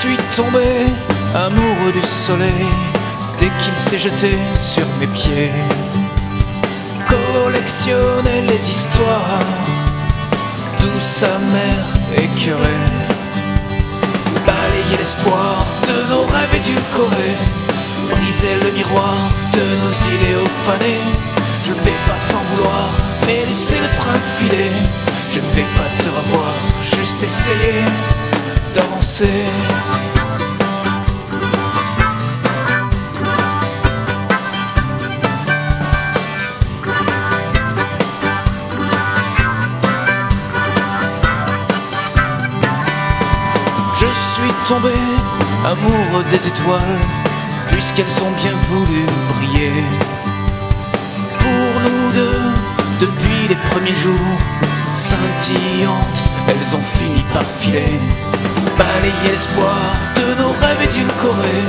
suis tombé amoureux du soleil dès qu'il s'est jeté sur mes pieds. Collectionner les histoires, douce, amère, écœurée. Balayer l'espoir de nos rêves édulcorés, briser le miroir de nos idéaux fanés. Je ne vais pas t'en vouloir, mais laisser le train. Je ne vais pas te revoir, juste essayer d'avancer. Je suis tombé amoureux des étoiles, puisqu'elles ont bien voulu briller. Pour nous deux, depuis les premiers jours, scintillantes, elles ont fini par filer. Balayer l'espoir de nos rêves édulcorés,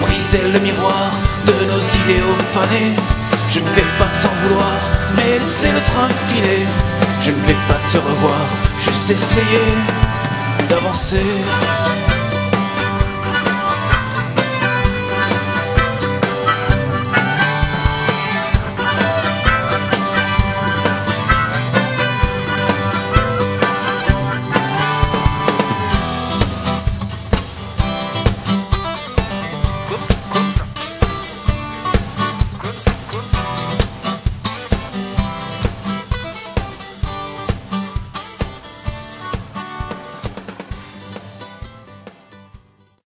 briser le miroir de nos idéaux fanés. Je ne vais pas t'en vouloir, mais laisser le train filer. Je ne vais pas te revoir, juste essayer d'avancer.